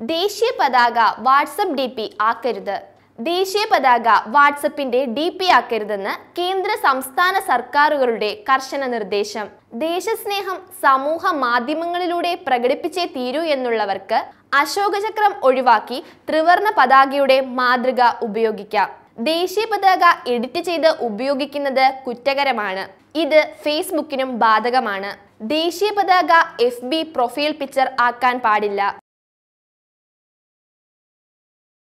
ദേശീയ പതാക WhatsApp D P ആക്കരുത്. ദേശീയ പതാക വാട്സപ്പിന്റെ ഡി പി ആക്കരുതെന്ന് കേന്ദ്ര സംസ്ഥാന സർക്കാരുകളുടെ കർശന നിർദ്ദേശം. ദേശസ്നേഹം സമൂഹ മാധ്യമങ്ങളിലൂടെ പ്രകടിപ്പിച്ചേ തീരൂ എന്നുള്ളവർക്ക് അശോകചക്രം ഒഴിവാക്കി ത്രിവർണ പതാകയുടെ മാതൃക ഉപയോഗിക്കാം. ദേശീയ പതാക എഡിറ്റ് ചെയ്ത് ഉപയോഗിക്കുന്നത് കുറ്റകരമാണ്. ഇത് ഫേസ്ബുക്കിനും ബാധകമാണ്. ദേശീയ പതാക എഫ് ബി പ്രൊഫൈൽ പിക്ചർ ആക്കാൻ പാടില്ല.